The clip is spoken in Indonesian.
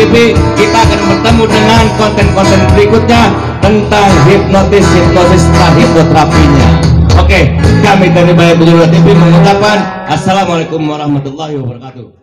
TV kita akan bertemu dengan konten-konten berikutnya tentang hipnotis hipnosis hipnoterapinya. Oke kami dari Bayar Budaya TV mengucapkan assalamualaikum warahmatullahi wabarakatuh.